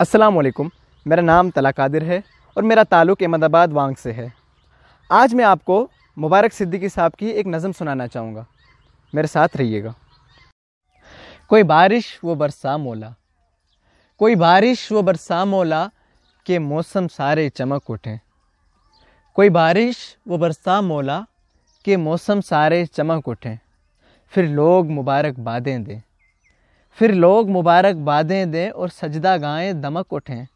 असलकुम मेरा नाम तला कादिर है और मेरा ताल्लुक़ अहमदाबाद वांग से है। आज मैं आपको मुबारक सिद्दीकी साहब की एक नज़म सुनाना चाहूँगा। मेरे साथ रहिएगा। कोई बारिश, वो बरसा मोला। कोई बारिश, वो बरसा मोला, के मौसम सारे चमक उठें। कोई बारिश, वो बरसा मोला, के मौसम सारे चमक उठें। फिर लोग मुबारकबादें दें। फिर लोग मुबारकबादें दें और सजदा गाएँ दमक उठें।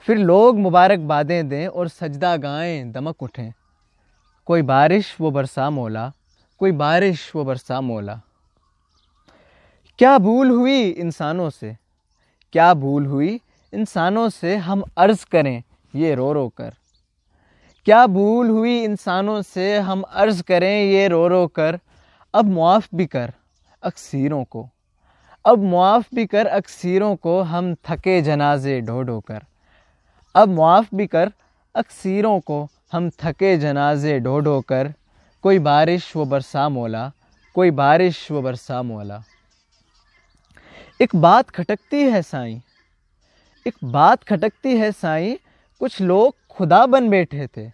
फिर लोग मुबारकबादें दें और सजदा गाएँ दमक उठें। कोई बारिश, वो बरसा मोला। कोई बारिश, वो बरसा मोला। क्या भूल हुई इंसानों से? क्या भूल हुई इंसानों से हम अर्ज़ करें ये रो रो कर? क्या भूल हुई इंसानों से हम अर्ज़ करें ये रो रो कर? अब मुआफ़ भी कर अक्सीरों को। अब मुआफ़ भी कर अक्सीरों को हम थके जनाजे ढो ढो कर। अब मुआफ़ भी कर अक्सीरों को हम थके जनाजे ढो ढो कर। कोई बारिश वो बरसा मोला, कोई बारिश वो बरसा मोला। एक बात खटकती है साईं, एक बात खटकती है साईं, कुछ लोग खुदा बन बैठे थे।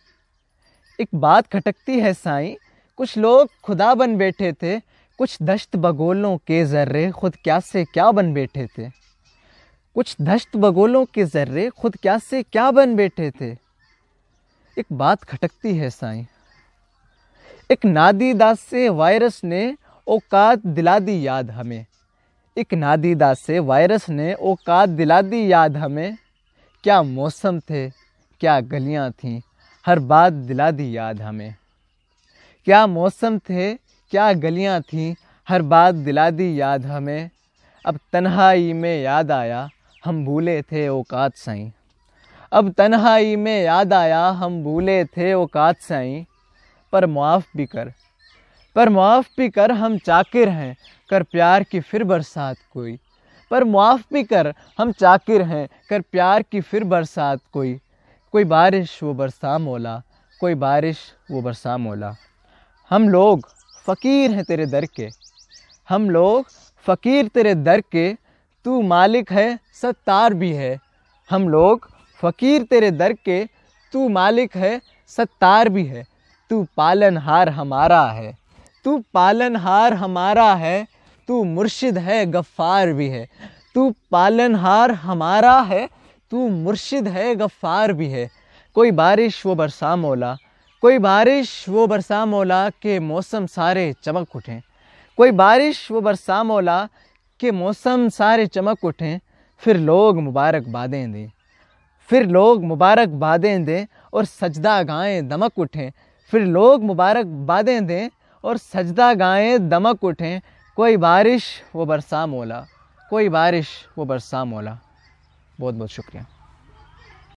एक बात खटकती है साईं, कुछ लोग खुदा बन बैठे थे कुछ दश्त बगोलों के ज़र्रे खुद क्या से क्या बन बैठे थे? कुछ दश्त बगोलों के ज़र्रे खुद क्या से क्या बन बैठे थे? एक बात खटकती है साईं। एक नादीदा से वायरस ने औकात दिला दी याद हमें। एक नादीदा से वायरस ने औकात दिला दी याद हमें। क्या मौसम थे, क्या गलियाँ थीं, हर बात दिला दी याद हमें। क्या मौसम थे क्या गलियाँ थीं, हर बात दिला दी याद हमें। अब तन्हाई में याद आया, हम भूले थे औकात साईं। अब तन्हाई में याद आया, हम भूले थे औकात साईं। पर मुआफ़ भी कर, पर मुआफ़ भी कर, हम चाकिर हैं, कर प्यार की फिर बरसात कोई। पर मुआफ़ भी कर, हम चाकिर हैं, कर प्यार की फिर बरसात कोई। कोई बारिश वो बरसा मोला, कोई बारिश वो बरसा मोला। हम लोग फ़कीर हैं तेरे दर के। हम लोग फ़कीर तेरे दर के, तू मालिक है, सत्तार भी है। हम लोग फ़कीर तेरे दर के, तू मालिक है, सत्तार भी है। तू पालनहार हमारा है। तू पालनहार हमारा है, तू मुर्शिद है गफ़ार भी है। तू पालनहार हमारा है, तू मुर्शिद है गफ़ार भी है। कोई बारिश, वो बरसा, मोला। कोई बारिश, वो बरसा मौला के मौसम सारे चमक उठें। कोई बारिश, वो बरसा मौला के मौसम सारे चमक उठें। फिर लोग मुबारकबादें दें। फिर लोग मुबारकबादें दें और सजदा गाएँ दमक उठें। फिर लोग मुबारकबादें दें और सजदा गाएँ दमक उठें। कोई बारिश, वो बरसा मौला। कोई बारिश, वो बरसा मौला। बहुत बहुत शुक्रिया।